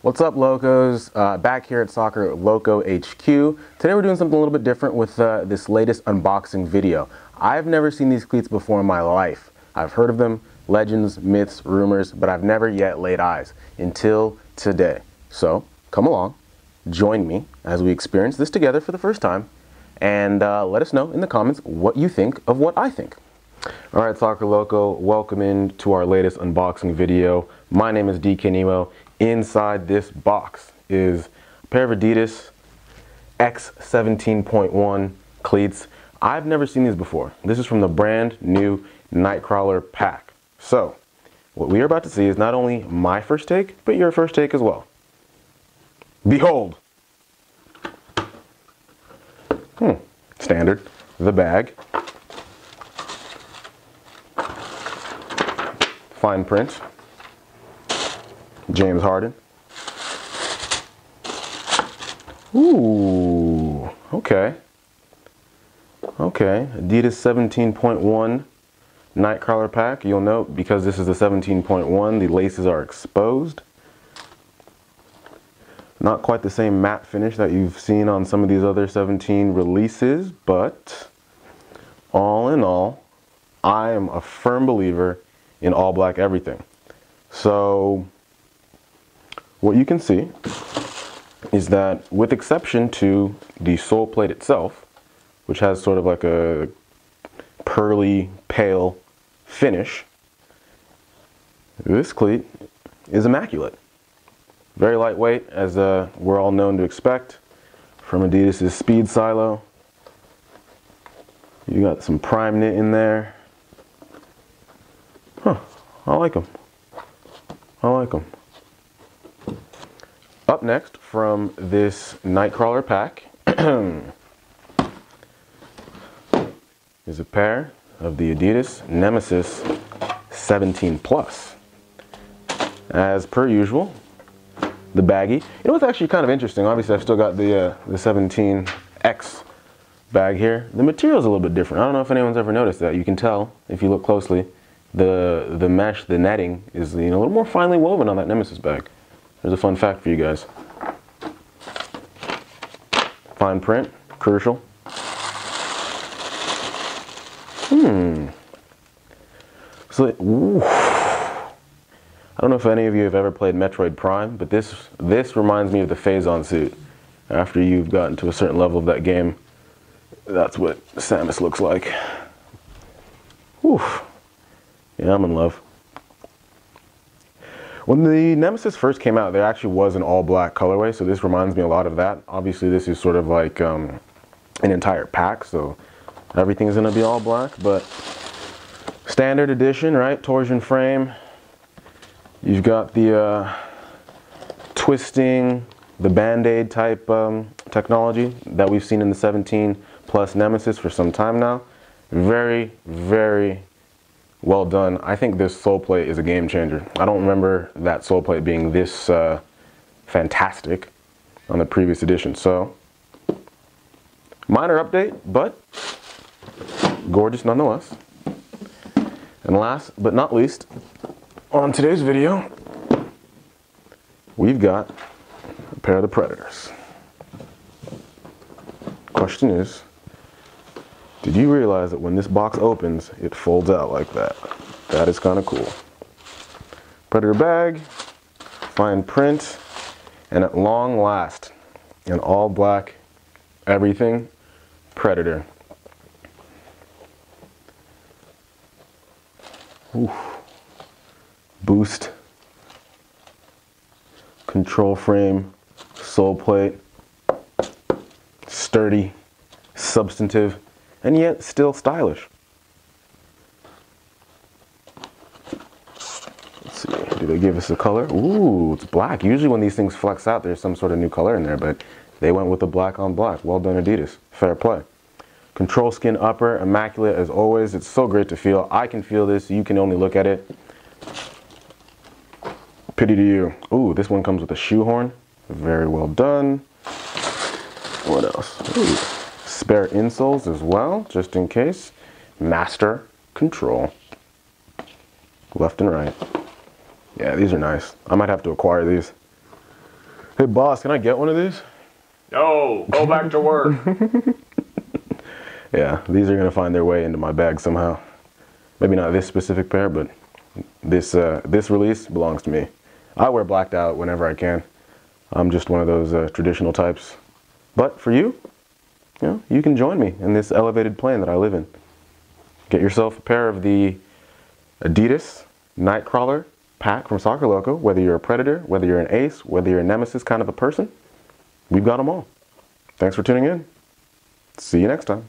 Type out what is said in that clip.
What's up, Locos? Uh, back here at Soccer Loco HQ. Today we're doing something a little bit different with uh, this latest unboxing video. I've never seen these cleats before in my life. I've heard of them, legends, myths, rumors, but I've never yet laid eyes until today. So come along, join me as we experience this together for the first time, and uh, let us know in the comments what you think of what I think. All right, Soccer Loco, welcome in to our latest unboxing video. My name is DK Nemo, Inside this box is a pair of Adidas X17.1 cleats. I've never seen these before. This is from the brand new Nite Crawler pack. So, what we are about to see is not only my first take, but your first take as well. Behold! Hmm, standard. The bag. Fine print. James Harden. Ooh, okay. Okay, Adidas 17.1 Nite Crawler pack. You'll note because this is a 17.1, the laces are exposed. Not quite the same matte finish that you've seen on some of these other 17 releases, but all in all, I am a firm believer in all black everything. So what you can see is that with exception to the sole plate itself, which has sort of like a pearly pale finish, this cleat is immaculate. Very lightweight, as uh, we're all known to expect from Adidas' Speed Silo. You got some prime knit in there. Huh, I like them. I like them. Up next from this Nite Crawler pack is a pair of the Adidas Nemeziz 17 Plus. As per usual, the. You know what's actually kind of interesting? Obviously, I've still got the uh, the 17X bag here. The material is a little bit different. I don't know if anyone's ever noticed that. You can tell if you look closely. The the mesh, the netting is you know, a little more finely woven on that Nemeziz bag. There's a fun fact for you guys. Fine print, crucial. Hmm. So. I don't know if any of you have ever played Metroid Prime, but this this reminds me of the Phazon suit. After you've gotten to a certain level of that game, that's what Samus looks like. Whew. Yeah, I'm in love. When the Nemeziz first came out, there actually was an all black colorway, so this reminds me a lot of that. Obviously, this is sort of like um, an entire pack, so everything's gonna be all black, but standard edition, right? Torsion frame. You've got the uh, twisting, the band-aid type um, technology that we've seen in the 17 plus Nemeziz for some time now. Very, very well done. I think this sole plate is a game changer. I don't remember that sole plate being this uh, fantastic on the previous edition. So, minor update, but gorgeous nonetheless. And last but not least, on today's video, we've got a pair of the Predators. Question is, did you realize that when this box opens, it folds out like that? That is kind of cool. Predator bag, fine print, and at long last, an all black, everything, Predator. Oof. Boost, control frame, sole plate, sturdy, substantive, and yet still stylish. Let's see, do they give us a color? Ooh, it's black. Usually when these things flex out, there's some sort of new color in there, but they went with the black on black. Well done, Adidas. Fair play. Control skin upper, immaculate as always. It's so great to feel. I can feel this. You can only look at it. Pity to you. Ooh, this one comes with a shoehorn. Very well done. What else? Ooh spare insoles as well, just in case. Master control. Left and right. Yeah, these are nice. I might have to acquire these. Hey boss, can I get one of these? No, go back to work. Yeah, these are gonna find their way into my bag somehow. Maybe not this specific pair, but this uh, this release belongs to me. I wear blacked out whenever I can. I'm just one of those uh, traditional types. But for you, you know, you can join me in this elevated plane that I live in. Get yourself a pair of the Adidas Nite Crawler pack from Soccer Loco. Whether you're a predator, whether you're an ace, whether you're a nemesis kind of a person, we've got them all. Thanks for tuning in. See you next time.